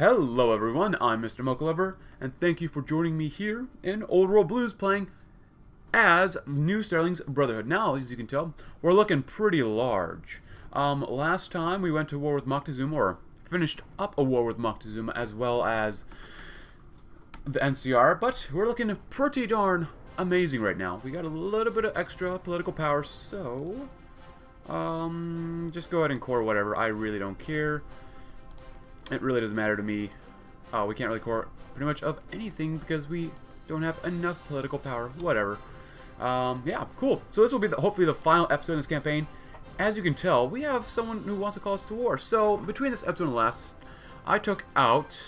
Hello everyone, I'm Mr. Mocha and thank you for joining me here in Old World Blues playing as New Sterling's Brotherhood. Now, as you can tell, we're looking pretty large. Um, last time we went to war with Moctezuma, or finished up a war with Moctezuma, as well as the NCR, but we're looking pretty darn amazing right now. We got a little bit of extra political power, so... Um, just go ahead and core whatever. I really don't care. It really doesn't matter to me. Oh, we can't really core pretty much of anything because we don't have enough political power. Whatever. Um, yeah, cool. So this will be the, hopefully the final episode in this campaign. As you can tell, we have someone who wants to call us to war. So between this episode and last, I took out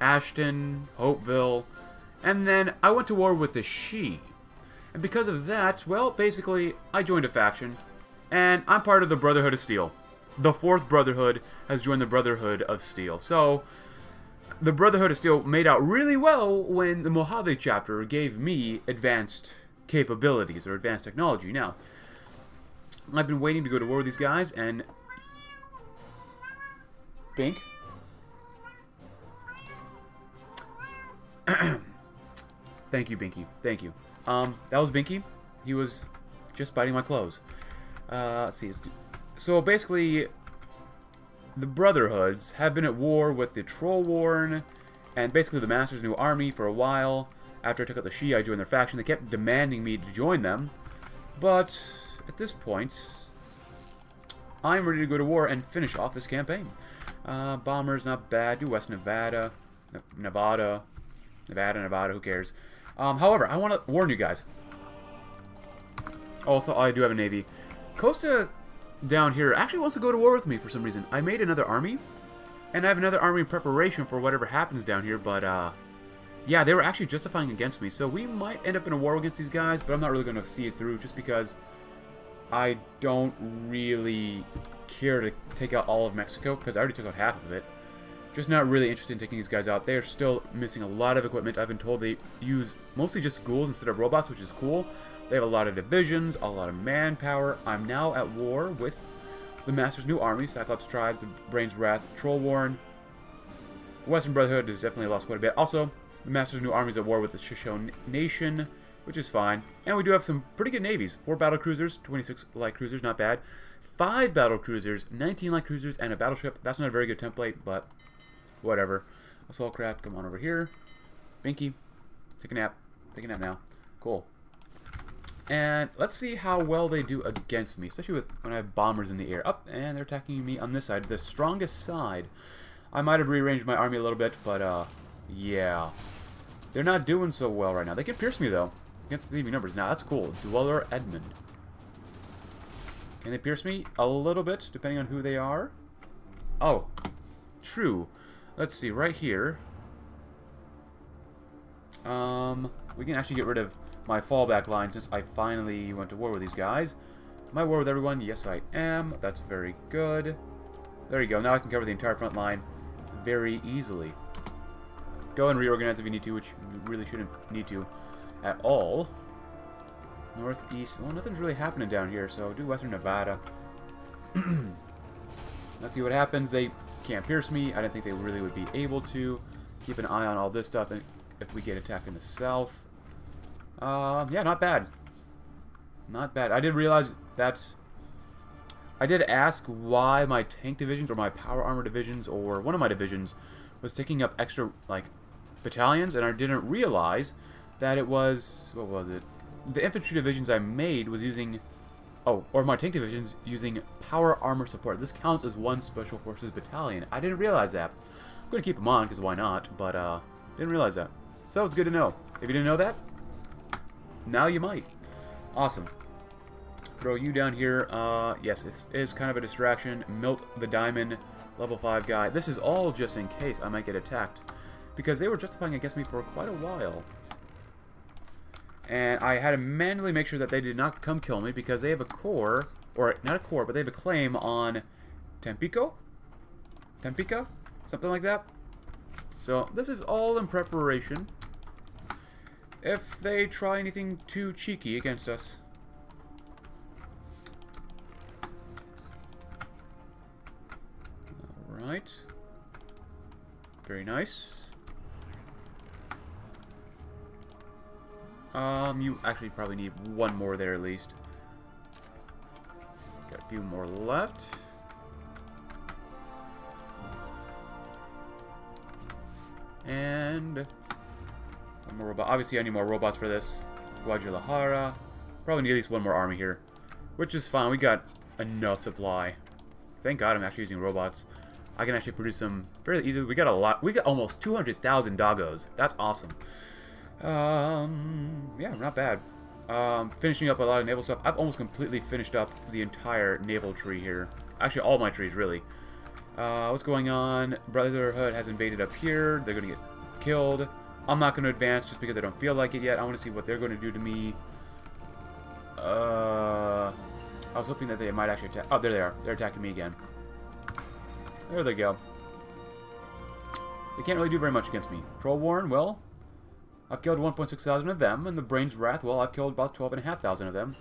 Ashton, Hopeville, and then I went to war with the She. And because of that, well, basically, I joined a faction, and I'm part of the Brotherhood of Steel. The fourth Brotherhood has joined the Brotherhood of Steel. So, the Brotherhood of Steel made out really well when the Mojave chapter gave me advanced capabilities or advanced technology. Now, I've been waiting to go to war with these guys, and... Bink? Thank you, Binky. Thank you. Um, that was Binky. He was just biting my clothes. Uh, let's see. So basically, the Brotherhoods have been at war with the Trollworn and basically the Master's New Army for a while. After I took out the Sidhe, I joined their faction. They kept demanding me to join them. But at this point, I'm ready to go to war and finish off this campaign. Uh, bombers, not bad. Do West Nevada. Nevada. Nevada, Nevada, who cares? Um, however, I want to warn you guys. Also, I do have a navy. Costa down here actually wants to go to war with me for some reason. I made another army, and I have another army in preparation for whatever happens down here, but, uh, yeah, they were actually justifying against me, so we might end up in a war against these guys, but I'm not really going to see it through just because I don't really care to take out all of Mexico, because I already took out half of it. Just not really interested in taking these guys out. They are still missing a lot of equipment. I've been told they use mostly just ghouls instead of robots, which is cool. They have a lot of divisions, a lot of manpower. I'm now at war with the Master's new army, Cyclops Tribes, Brain's Wrath, Trollworn. Western Brotherhood has definitely lost quite a bit. Also, the Master's new army is at war with the Shoshone Nation, which is fine. And we do have some pretty good navies. Four battle cruisers, 26 light cruisers, not bad. Five battle cruisers, 19 light cruisers, and a battleship. That's not a very good template, but whatever. Assault craft, come on over here. Binky, take a nap. Take a nap now. Cool. And let's see how well they do against me, especially with when I have bombers in the air. Up, and they're attacking me on this side, the strongest side. I might have rearranged my army a little bit, but, uh, yeah. They're not doing so well right now. They can pierce me, though, against the leaving numbers. Now, that's cool. Dweller Edmund. Can they pierce me? A little bit, depending on who they are. Oh, true. Let's see, right here. Um, we can actually get rid of my fallback line since I finally went to war with these guys. Am I war with everyone? Yes, I am. That's very good. There you go. Now I can cover the entire front line very easily. Go and reorganize if you need to, which you really shouldn't need to at all. Northeast. Well, nothing's really happening down here, so do Western Nevada. Let's see what happens. They can't pierce me. I didn't think they really would be able to. Keep an eye on all this stuff and if we get attacked in the south. Uh, yeah, not bad. Not bad. I did realize that... I did ask why my tank divisions or my power armor divisions or one of my divisions was taking up extra, like, battalions, and I didn't realize that it was... What was it? The infantry divisions I made was using... Oh, or my tank divisions using power armor support. This counts as one special forces battalion. I didn't realize that. I'm going to keep them on, because why not? But, uh, didn't realize that. So, it's good to know. If you didn't know that, now you might. Awesome. Throw you down here. Uh, yes, it is kind of a distraction. Milt the Diamond, level 5 guy. This is all just in case I might get attacked. Because they were justifying against me for quite a while. And I had to manually make sure that they did not come kill me because they have a core, or not a core, but they have a claim on Tempico? Tempica? Something like that. So this is all in preparation if they try anything too cheeky against us. Alright. Very nice. Um, you actually probably need one more there at least. Got a few more left. And more robot. Obviously, I need more robots for this. Guadalajara. Probably need at least one more army here. Which is fine. We got enough supply. Thank God I'm actually using robots. I can actually produce them fairly easily. We got a lot. We got almost 200,000 doggos. That's awesome. Um, yeah, not bad. Um, finishing up a lot of naval stuff. I've almost completely finished up the entire naval tree here. Actually, all my trees, really. Uh, what's going on? Brotherhood has invaded up here. They're going to get killed. I'm not going to advance just because I don't feel like it yet. I want to see what they're going to do to me. Uh, I was hoping that they might actually attack. Oh, there they are. They're attacking me again. There they go. They can't really do very much against me. Troll Warren, well, I've killed 1.6 thousand of them, and the Brain's Wrath, well, I've killed about 12,500 of them.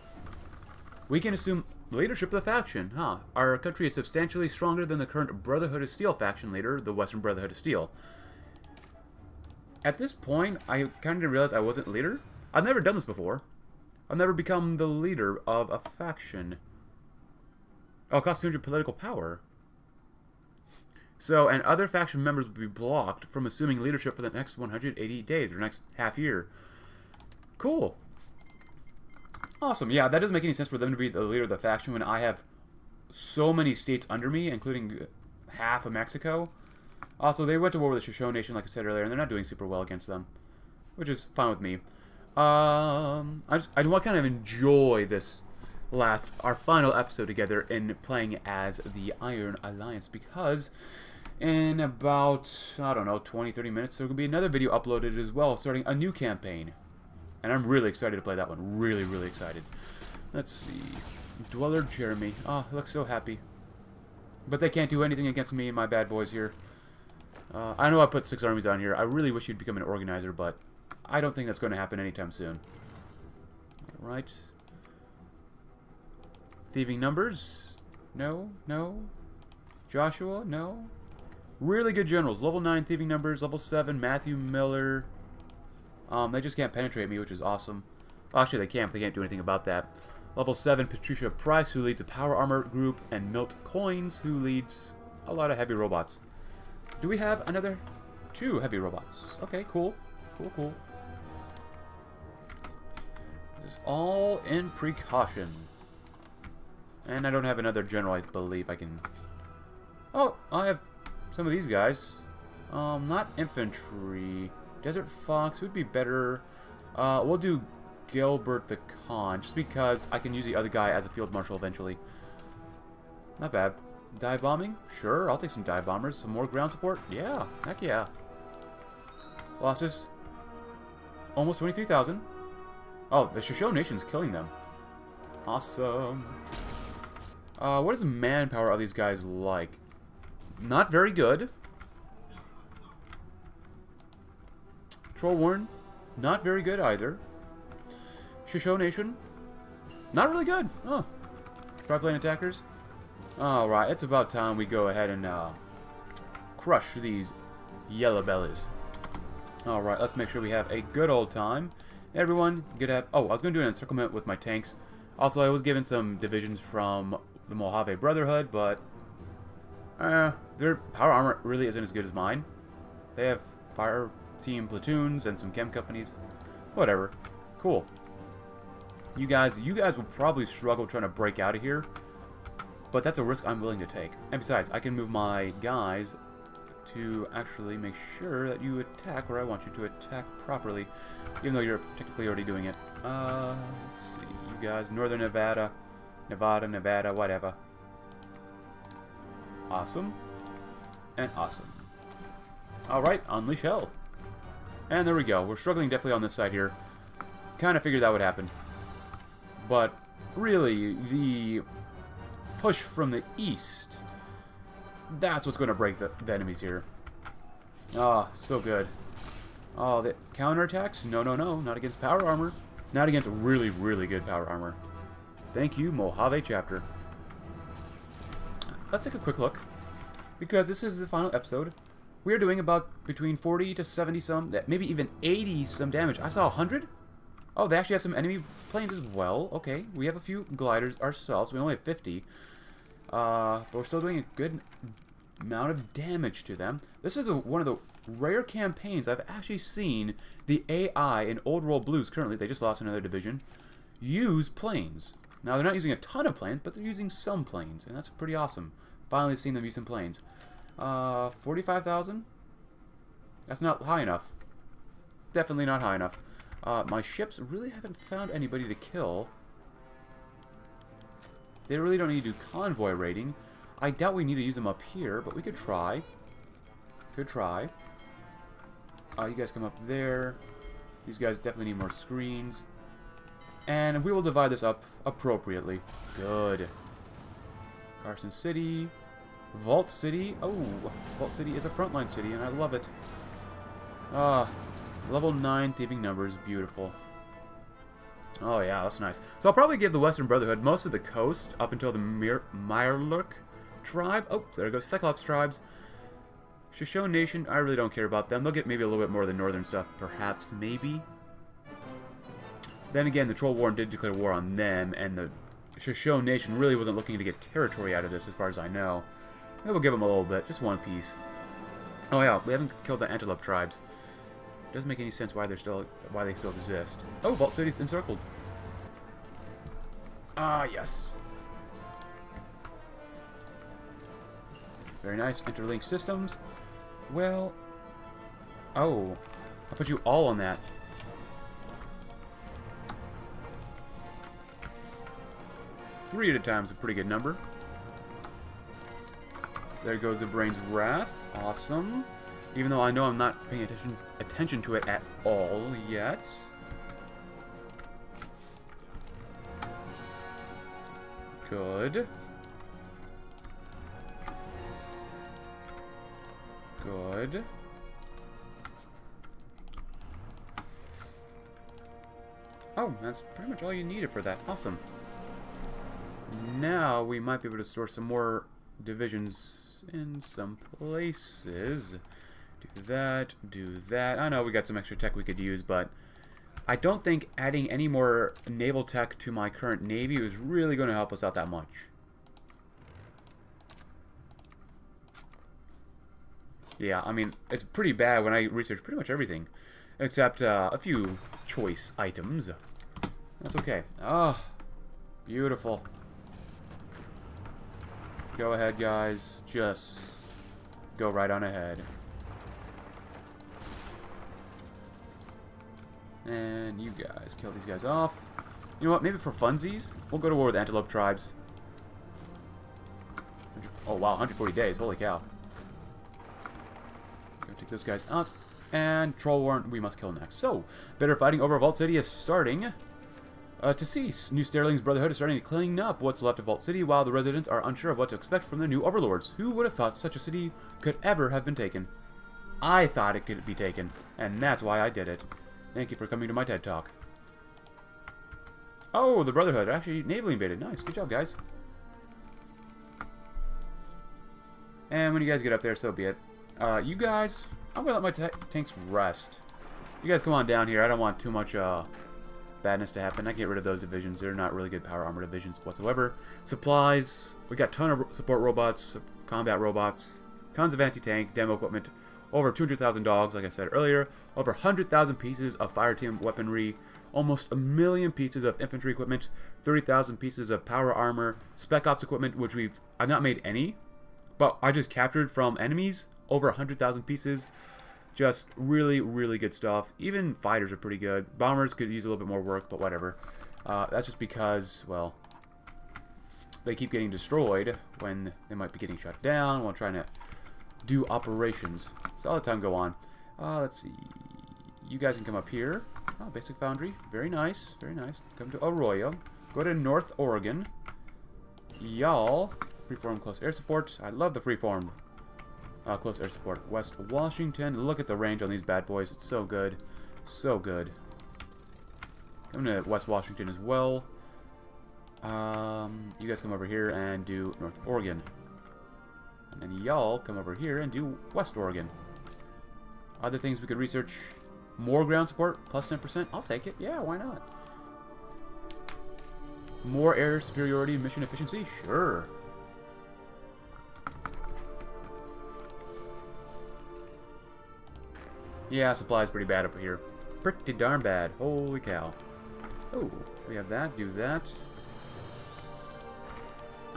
We can assume leadership of the faction, huh? Our country is substantially stronger than the current Brotherhood of Steel faction leader, the Western Brotherhood of Steel. At this point, I kind of didn't realize I wasn't leader. I've never done this before. I've never become the leader of a faction. Oh, it costs 200 political power. So, and other faction members will be blocked from assuming leadership for the next 180 days, or next half year. Cool. Awesome. Yeah, that doesn't make any sense for them to be the leader of the faction when I have so many states under me, including half of Mexico. Also, they went to war with the Shoshone Nation, like I said earlier, and they're not doing super well against them, which is fine with me. Um, I just, I kind of enjoy this last, our final episode together in playing as the Iron Alliance because in about, I don't know, 20, 30 minutes, there will be another video uploaded as well, starting a new campaign. And I'm really excited to play that one. Really, really excited. Let's see. Dweller Jeremy. Oh, looks so happy. But they can't do anything against me and my bad boys here. Uh, I know I put six armies on here. I really wish you'd become an organizer, but I don't think that's going to happen anytime soon. Alright. Thieving numbers? No, no. Joshua? No. Really good generals. Level 9 thieving numbers. Level 7 Matthew Miller. Um, they just can't penetrate me, which is awesome. Actually, they can, not they can't do anything about that. Level 7 Patricia Price, who leads a power armor group. And Milt Coins, who leads a lot of heavy robots. Do we have another two heavy robots? Okay, cool. Cool, cool. It's all in precaution. And I don't have another general, I believe I can... Oh, I have some of these guys. Um, not infantry. Desert Fox would be better. Uh, we'll do Gilbert the Khan, just because I can use the other guy as a field marshal eventually. Not bad. Dive bombing? Sure, I'll take some dive bombers. Some more ground support? Yeah, heck yeah. Losses? Almost 23,000. Oh, the Shoshone Nation's killing them. Awesome. Uh, what is the manpower of these guys like? Not very good. Troll Warren, not very good either. Shoshone Nation, not really good. Oh, try playing attackers. Alright, it's about time we go ahead and uh, crush these yellow bellies. Alright, let's make sure we have a good old time. Everyone, get up. Oh, I was going to do an encirclement with my tanks. Also, I was given some divisions from the Mojave Brotherhood, but uh, their power armor really isn't as good as mine. They have fire team platoons and some chem companies. Whatever. Cool. You guys, you guys will probably struggle trying to break out of here, but that's a risk I'm willing to take. And besides, I can move my guys to actually make sure that you attack where I want you to attack properly, even though you're technically already doing it. Uh, let's see, you guys, Northern Nevada, Nevada, Nevada, whatever. Awesome. And awesome. Alright, unleash hell. And there we go. We're struggling definitely on this side here. Kind of figured that would happen. But really, the push from the east, that's what's going to break the, the enemies here. Ah, oh, so good. Oh, the counterattacks? No, no, no. Not against power armor. Not against really, really good power armor. Thank you, Mojave Chapter let's take a quick look. Because this is the final episode We are doing about between 40 to 70 some, maybe even 80 some damage. I saw 100? Oh, they actually have some enemy planes as well. Okay, we have a few gliders ourselves. We only have 50. Uh, but we're still doing a good amount of damage to them. This is a, one of the rare campaigns I've actually seen the AI in Old World Blues currently, they just lost another division, use planes. Now, they're not using a ton of planes, but they're using some planes, and that's pretty awesome. Finally seeing them use some planes. Uh, 45,000? That's not high enough. Definitely not high enough. Uh, my ships really haven't found anybody to kill. They really don't need to do convoy raiding. I doubt we need to use them up here, but we could try. Could try. Uh, you guys come up there. These guys definitely need more screens. And we will divide this up appropriately. Good. Carson City. Vault City. Oh, Vault City is a frontline city, and I love it. Ah, level 9 thieving numbers. Beautiful. Oh, yeah, that's nice. So I'll probably give the Western Brotherhood most of the coast up until the Mir tribe. Oh, there goes Cyclops tribes. Shoshone Nation, I really don't care about them. They'll get maybe a little bit more of the northern stuff, perhaps, maybe. Then again, the Troll War did declare war on them, and the Shoshone Nation really wasn't looking to get territory out of this, as far as I know. Maybe we'll give them a little bit, just one piece. Oh yeah, we haven't killed the Antelope tribes. Doesn't make any sense why they're still why they still exist. Oh, Vault City's encircled. Ah, yes. Very nice. Interlink systems. Well... Oh. I put you all on that. Three at a time is a pretty good number. There goes the Brain's Wrath. Awesome. Even though I know I'm not paying attention attention to it at all yet. Good. Good. Oh, that's pretty much all you needed for that. Awesome. Now we might be able to store some more divisions in some places. Do that, do that. I know we got some extra tech we could use, but I don't think adding any more naval tech to my current navy is really going to help us out that much. Yeah, I mean, it's pretty bad when I research pretty much everything. Except uh, a few choice items. That's okay. Oh, beautiful. Go ahead, guys. Just go right on ahead. And you guys, kill these guys off. You know what, maybe for funsies, we'll go to war with Antelope Tribes. Oh wow, 140 days, holy cow. Go take those guys out. And Troll War, we must kill next. So, better fighting over Vault City is starting uh, to cease. New Sterling's Brotherhood is starting to clean up what's left of Vault City, while the residents are unsure of what to expect from their new overlords. Who would have thought such a city could ever have been taken? I thought it could be taken, and that's why I did it. Thank you for coming to my TED Talk. Oh, the Brotherhood actually navally invaded. Nice. Good job, guys. And when you guys get up there, so be it. Uh, you guys, I'm going to let my tanks rest. You guys come on down here. I don't want too much uh, badness to happen. I get rid of those divisions. They're not really good power armor divisions whatsoever. Supplies. We got ton of support robots, combat robots, tons of anti-tank, demo equipment, over 200,000 dogs, like I said earlier, over 100,000 pieces of fire team weaponry, almost a million pieces of infantry equipment, 30,000 pieces of power armor, spec ops equipment, which we've I've not made any, but I just captured from enemies over 100,000 pieces. Just really, really good stuff. Even fighters are pretty good. Bombers could use a little bit more work, but whatever. Uh, that's just because, well, they keep getting destroyed when they might be getting shut down while trying to do operations. So I'll let time go on. Uh, let's see. You guys can come up here. Oh, Basic Foundry. Very nice. Very nice. Come to Arroyo. Go to North Oregon. Y'all. Freeform close air support. I love the freeform uh, close air support. West Washington. Look at the range on these bad boys. It's so good. So good. I'm to West Washington as well. Um, you guys come over here and do North Oregon. And y'all come over here and do West Oregon. Other things we could research. More ground support, plus 10%. I'll take it. Yeah, why not? More air superiority and mission efficiency? Sure. Yeah, supply's pretty bad up here. Pretty darn bad. Holy cow. Oh, we have that. Do that.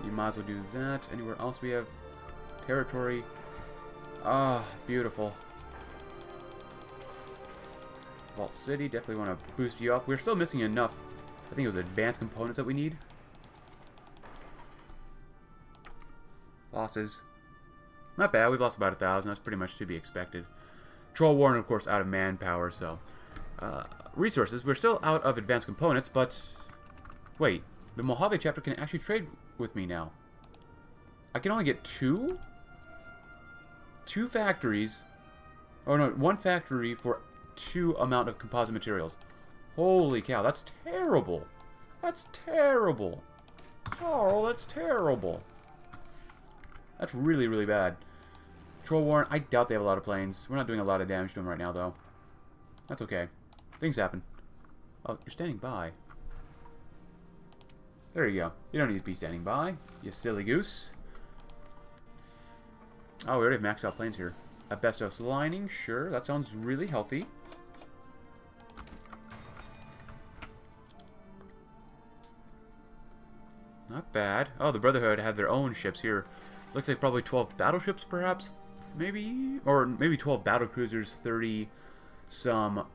You might as well do that. Anywhere else we have territory. Ah, beautiful. Vault City, definitely want to boost you up. We're still missing enough. I think it was advanced components that we need. Losses. Not bad, we've lost about a thousand. That's pretty much to be expected. Troll Warren, of course, out of manpower, so... Uh, resources. We're still out of advanced components, but... Wait, the Mojave chapter can actually trade with me now. I can only get two? Two factories. Oh no, one factory for two amount of composite materials. Holy cow, that's terrible. That's terrible. Carl, that's terrible. That's really, really bad. Troll Warren, I doubt they have a lot of planes. We're not doing a lot of damage to them right now, though. That's okay. Things happen. Oh, you're standing by. There you go. You don't need to be standing by, you silly goose. Oh, we already have maxed out planes here. Asbestos lining, sure. That sounds really healthy. Not bad. Oh, the Brotherhood have their own ships here. Looks like probably 12 battleships, perhaps? Maybe? Or maybe 12 battle cruisers, 30 some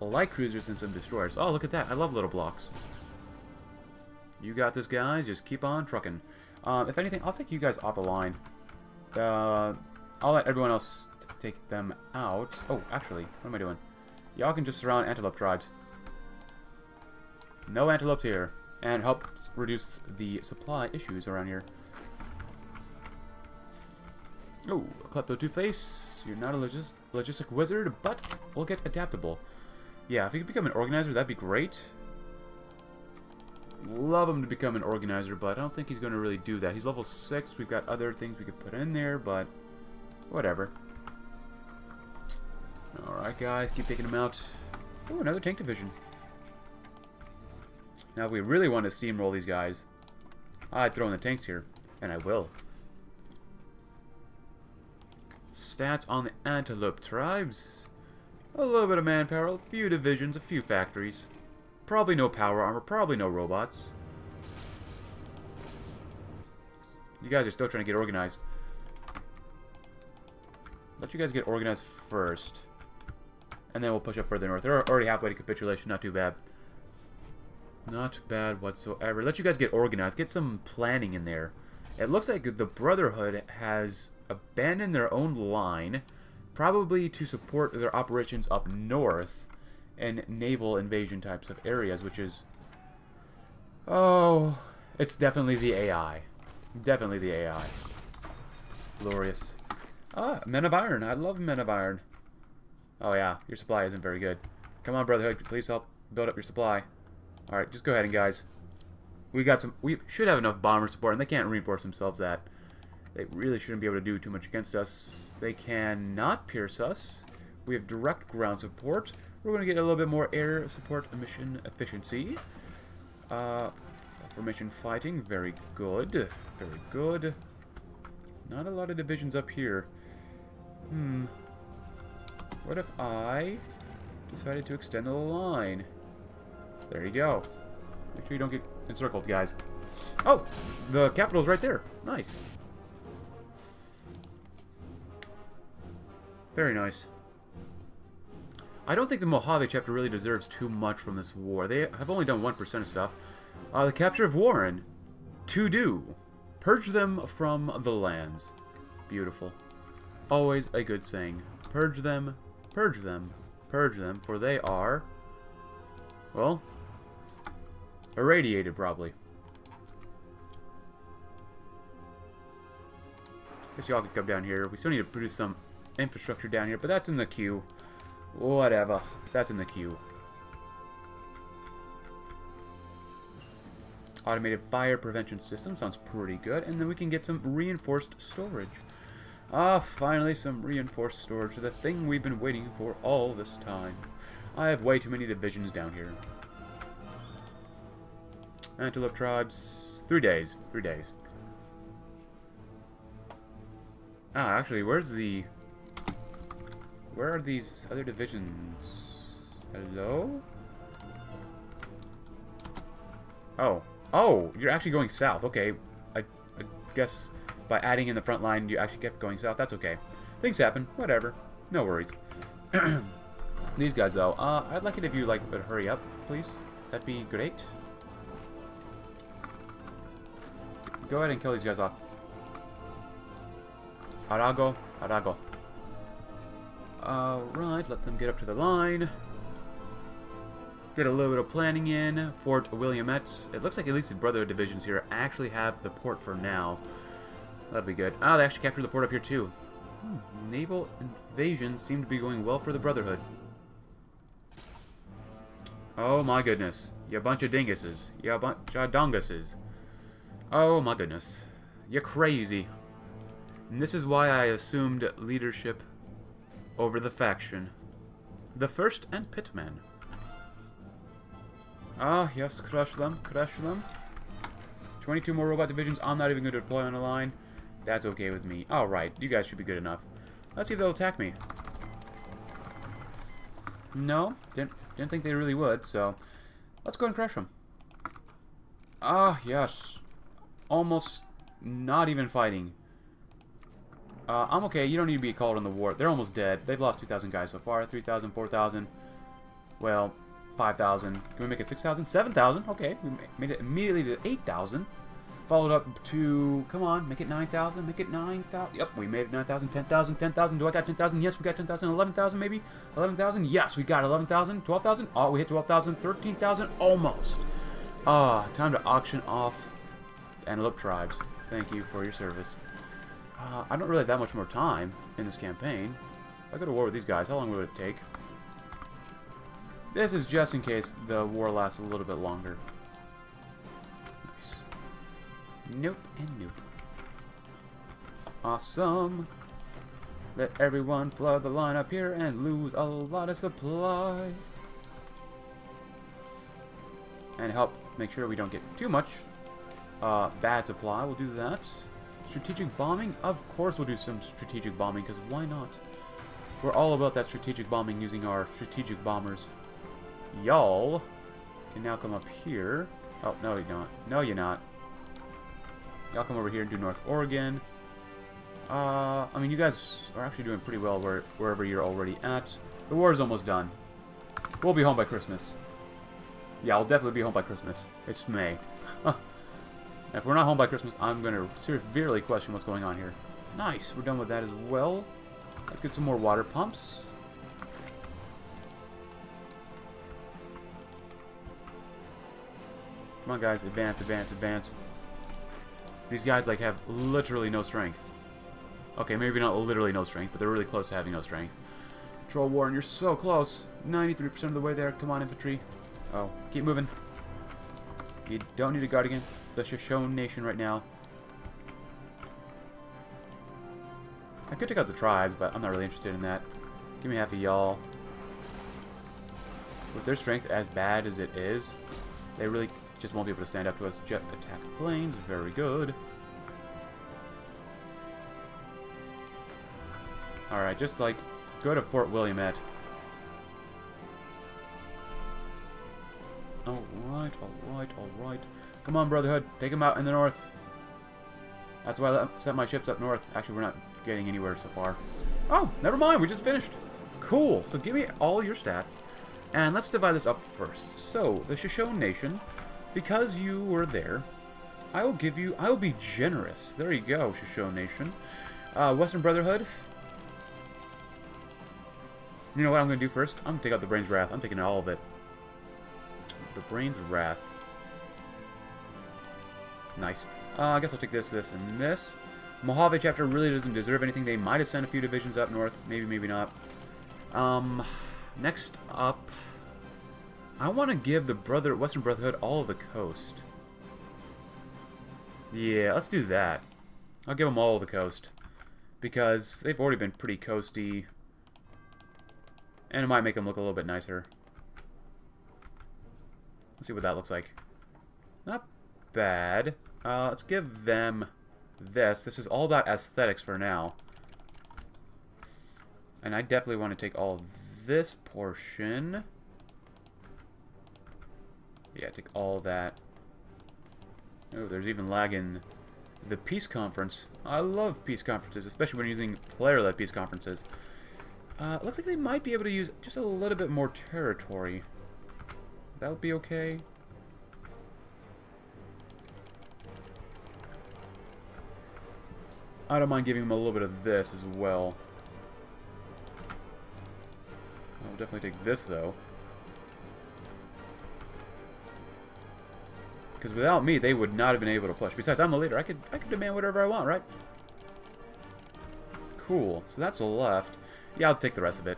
light cruisers, and some destroyers. Oh, look at that. I love little blocks. You got this, guys. Just keep on trucking. Um, if anything, I'll take you guys off the line. Uh, I'll let everyone else take them out. Oh, actually, what am I doing? Y'all can just surround antelope tribes. No antelopes here. And help reduce the supply issues around here. Oh, Klepto Two-Face. You're not a logis logistic wizard, but we'll get adaptable. Yeah, if you could become an organizer, that'd be great love him to become an organizer, but I don't think he's going to really do that. He's level 6. We've got other things we could put in there, but whatever. Alright, guys. Keep taking him out. Oh, another tank division. Now, if we really want to steamroll these guys, I'd throw in the tanks here, and I will. Stats on the Antelope tribes. A little bit of manpower, a few divisions, a few factories. Probably no power armor, probably no robots. You guys are still trying to get organized. Let you guys get organized first. And then we'll push up further north. They're already halfway to capitulation, not too bad. Not bad whatsoever. Let you guys get organized. Get some planning in there. It looks like the Brotherhood has abandoned their own line, probably to support their operations up north and naval invasion types of areas, which is... Oh, it's definitely the AI. Definitely the AI. Glorious. Ah, Men of Iron. I love Men of Iron. Oh yeah, your supply isn't very good. Come on, Brotherhood, please help build up your supply. Alright, just go ahead and guys. We got some we should have enough bomber support and they can't reinforce themselves that. They really shouldn't be able to do too much against us. They cannot pierce us. We have direct ground support. We're going to get a little bit more air support mission efficiency. Uh, formation fighting, very good. Very good. Not a lot of divisions up here. Hmm. What if I decided to extend the line? There you go. Make sure you don't get encircled, guys. Oh! The capital's right there. Nice. Very nice. I don't think the Mojave chapter really deserves too much from this war. They have only done 1% of stuff. Uh, the capture of Warren. To do. Purge them from the lands. Beautiful. Always a good saying. Purge them, purge them, purge them, for they are, well, irradiated probably. Guess y'all could come down here. We still need to produce some infrastructure down here, but that's in the queue. Whatever. That's in the queue. Automated fire prevention system sounds pretty good. And then we can get some reinforced storage. Ah, finally some reinforced storage, the thing we've been waiting for all this time. I have way too many divisions down here. Antelope tribes. Three days. Three days. Ah, actually, where's the... Where are these other divisions? Hello? Oh. Oh, you're actually going south. Okay. I, I guess by adding in the front line, you actually kept going south. That's okay. Things happen. Whatever. No worries. These guys, though. Uh, I'd like it if you, like, would hurry up, please. That'd be great. Go ahead and kill these guys off. Arago. Arago. Alright, let them get up to the line. Get a little bit of planning in. Fort Williamette. It looks like at least the Brotherhood divisions here actually have the port for now. That'd be good. Oh, they actually captured the port up here too. Hmm. Naval invasions seem to be going well for the Brotherhood. Oh my goodness. You bunch of dinguses. You bunch of donguses. Oh my goodness. You're crazy. And this is why I assumed leadership over the faction. The first and Pitman. Ah, yes, crush them, crush them. 22 more robot divisions. I'm not even going to deploy on a line. That's okay with me. Alright, you guys should be good enough. Let's see if they'll attack me. No, didn't, didn't think they really would, so let's go and crush them. Ah, yes. Almost not even fighting. Uh, I'm okay. You don't need to be called on the war. They're almost dead. They've lost 2,000 guys so far. 3,000, 4,000. Well, 5,000. Can we make it 6,000? 7,000. Okay. We made it immediately to 8,000. Followed up to, come on, make it 9,000, make it 9,000. Yep, we made it 9,000, 10,000, 10,000. Do I got 10,000? Yes, we got 10,000. 11,000 maybe? 11,000? Yes, we got 11,000. 12,000? Oh, we hit 12,000. 13,000? Almost. Ah, time to auction off Antelope Tribes. Thank you for your service. Uh, I don't really have that much more time in this campaign. If I go to war with these guys, how long would it take? This is just in case the war lasts a little bit longer. Nice. Nope and nope. Awesome. Let everyone flood the line up here and lose a lot of supply. And help make sure we don't get too much uh, bad supply. We'll do that. Strategic bombing? Of course we'll do some strategic bombing, because why not? We're all about that strategic bombing using our strategic bombers. Y'all can now come up here. Oh, no you're not. No, you're not. Y'all come over here and do North Oregon. Uh, I mean, you guys are actually doing pretty well where, wherever you're already at. The war is almost done. We'll be home by Christmas. Yeah, I'll definitely be home by Christmas. It's May. If we're not home by Christmas, I'm going to severely question what's going on here. Nice. We're done with that as well. Let's get some more water pumps. Come on, guys. Advance, advance, advance. These guys, like, have literally no strength. Okay, maybe not literally no strength, but they're really close to having no strength. Troll Warren, you're so close. 93% of the way there. Come on, infantry. Oh, keep moving. You don't need to guard against the Shoshone Nation right now. I could take out the tribes, but I'm not really interested in that. Give me half of y'all. With their strength as bad as it is, they really just won't be able to stand up to us. Jet attack planes, very good. Alright, just like, go to Fort Williamette. Alright, alright, alright. Come on, Brotherhood, take them out in the north. That's why I set my ships up north. Actually, we're not getting anywhere so far. Oh, never mind, we just finished. Cool, so give me all your stats. And let's divide this up first. So, the Shoshone Nation because you were there, I will give you... I will be generous. There you go, Shoshone Nation. Uh, Western Brotherhood. You know what I'm going to do first? I'm going to take out the Brain's Wrath. I'm taking all of it. The Brain's Wrath. Nice. Uh, I guess I'll take this, this, and this. Mojave chapter really doesn't deserve anything. They might have sent a few divisions up north. Maybe, maybe not. Um, next up... I want to give the brother Western Brotherhood all of the coast. Yeah, let's do that. I'll give them all the coast. because they've already been pretty coasty. And it might make them look a little bit nicer. Let's see what that looks like. Not bad. Uh, let's give them this. This is all about aesthetics for now. And I definitely want to take all this portion. Yeah, take all that. Oh, there's even lag in the peace conference. I love peace conferences, especially when using player-led peace conferences. Uh, looks like they might be able to use just a little bit more territory. That would be okay. I don't mind giving him a little bit of this as well. I'll definitely take this, though. Because without me, they would not have been able to push. Besides, I'm the leader. I could I could demand whatever I want, right? Cool. So that's left. Yeah, I'll take the rest of it.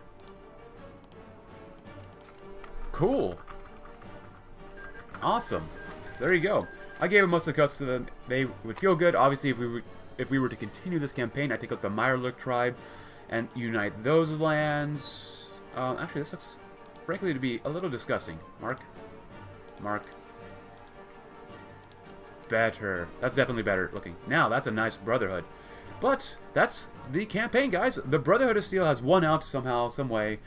Cool. Awesome. There you go. I gave them most of the cuts so that they would feel good. Obviously, if we were, if we were to continue this campaign, I'd take out the Mirelurk tribe and unite those lands. Um, actually, this looks, frankly, to be a little disgusting. Mark. Mark better. That's definitely better looking. Now, that's a nice Brotherhood. But, that's the campaign, guys. The Brotherhood of Steel has won out somehow, some way.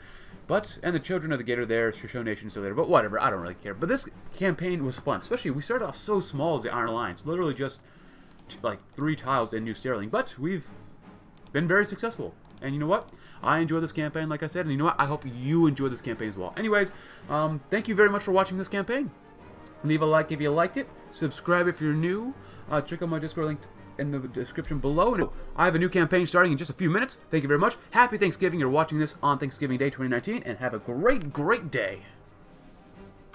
But, and the Children of the Gate are there, Shoshone Nation still there, but whatever, I don't really care. But this campaign was fun, especially, we started off so small as the Iron Alliance, literally just, like, three tiles in New Sterling. But, we've been very successful. And you know what? I enjoy this campaign, like I said, and you know what? I hope you enjoy this campaign as well. Anyways, um, thank you very much for watching this campaign. Leave a like if you liked it. Subscribe if you're new. Uh, check out my Discord link in the description below. And I have a new campaign starting in just a few minutes. Thank you very much. Happy Thanksgiving. You're watching this on Thanksgiving Day 2019. And have a great, great day.